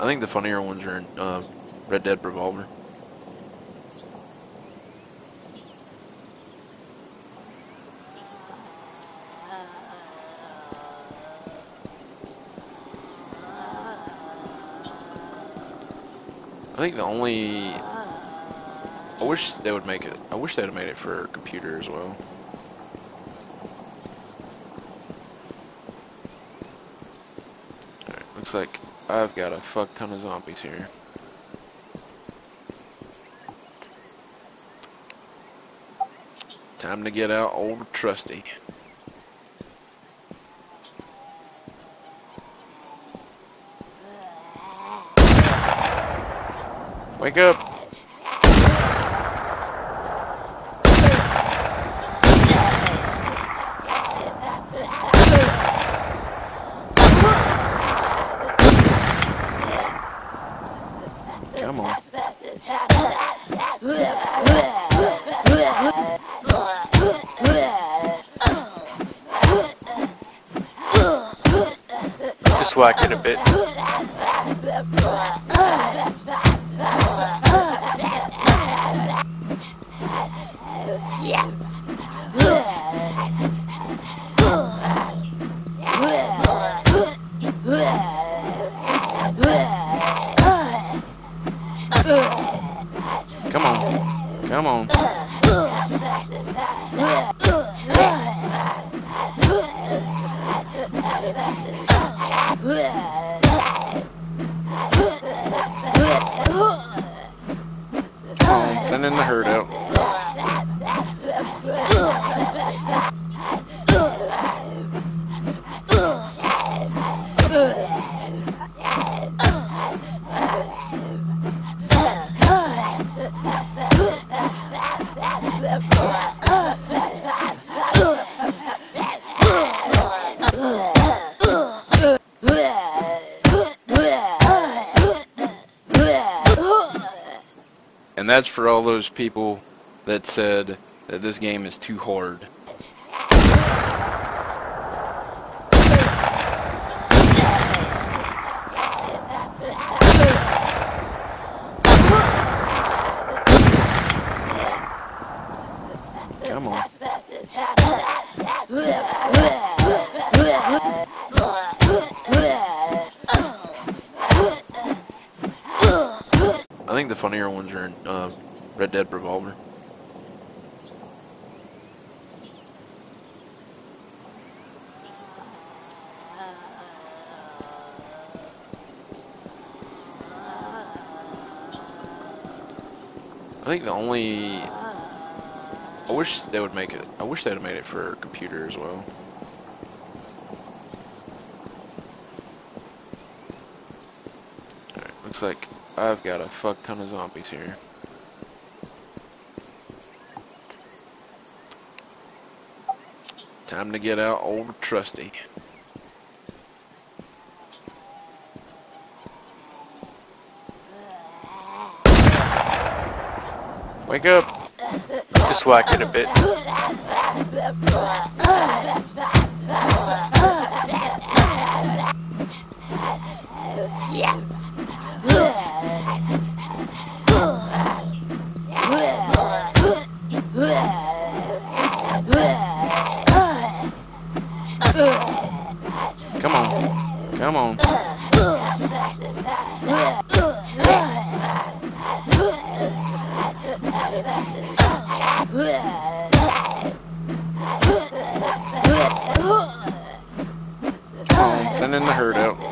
I think the funnier ones are in uh, Red Dead Revolver. I think the only I wish they would make it. I wish they'd have made it for computer as well. Looks like I've got a fuck ton of zombies here. Time to get out old trusty. Wake up! Come on. Just whack it a bit. Come on. Come on. Thinning the herd out. And that's for all those people that said that this game is too hard. Come on. Think the funnier ones are in uh, Red Dead Revolver. I think the only I wish they would make it. I wish they'd have made it for computer as well. Looks like I've got a fuck ton of zombies here. Time to get out old trusty. Wake up! Just whack it a bit. Come on. Come on. On. Thinning the herd out.